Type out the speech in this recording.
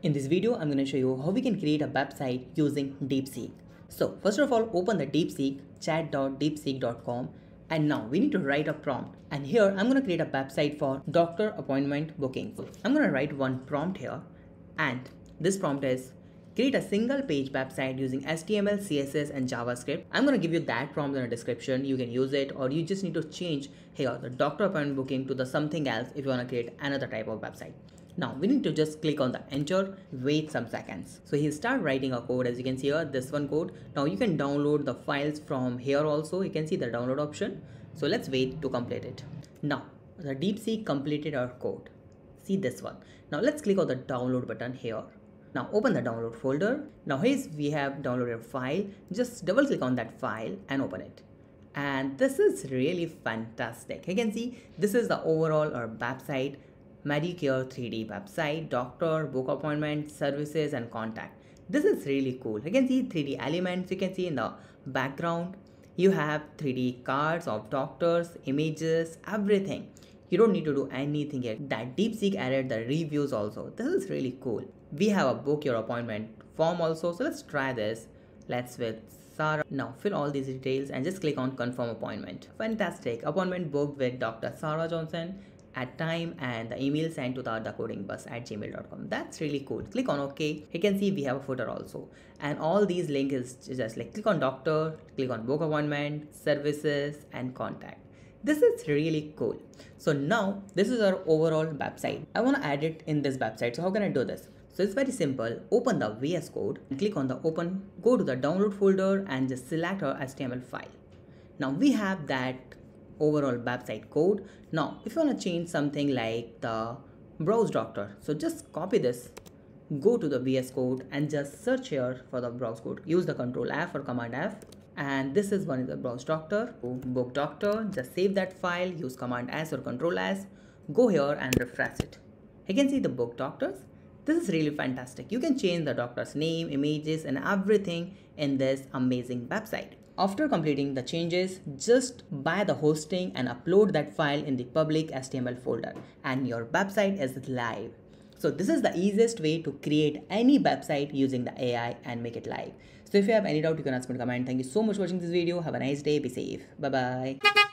In this video, I'm going to show you how we can create a website using DeepSeek. So first of all, open the DeepSeek chat.deepseek.com and now we need to write a prompt. And here I'm going to create a website for doctor appointment booking. I'm going to write one prompt here and this prompt is create a single page website using HTML, CSS and JavaScript. I'm going to give you that prompt in the description. You can use it or you just need to change here the doctor appointment booking to the something else if you want to create another type of website. Now we need to just click on the enter, wait some seconds. So he'll start writing a code as you can see here, this one code. Now you can download the files from here also. You can see the download option. So let's wait to complete it. Now the DeepSeek completed our code. See this one. Now let's click on the download button here. Now open the download folder. Now here we have downloaded a file. Just double click on that file and open it and this is really fantastic you can see this is the overall our website Medicare 3D website, doctor, book appointment, services and contact. This is really cool. You can see 3D elements. You can see in the background. You have 3D cards of doctors, images, everything. You don't need to do anything yet. That DeepSeek added the reviews also. This is really cool. We have a book your appointment form also. So let's try this. Let's with Sarah. Now fill all these details and just click on confirm appointment. Fantastic. Appointment booked with Dr. Sarah Johnson at time and the email sent to the thecodingbus at gmail.com that's really cool click on ok you can see we have a footer also and all these links is just like click on doctor click on book appointment services and contact this is really cool so now this is our overall website i want to add it in this website so how can i do this so it's very simple. Open the VS Code click on the open, go to the download folder and just select our HTML file. Now we have that overall website code. Now, if you want to change something like the browse doctor, so just copy this, go to the VS code and just search here for the browse code. Use the control F or command F and this is one of the browse doctor, book doctor, just save that file, use command S or control S, go here and refresh it. You can see the book doctors. This is really fantastic. You can change the doctor's name, images and everything in this amazing website. After completing the changes, just buy the hosting and upload that file in the public HTML folder and your website is live. So this is the easiest way to create any website using the AI and make it live. So if you have any doubt, you can ask me to comment. Thank you so much for watching this video. Have a nice day. Be safe. Bye-bye.